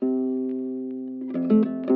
thank you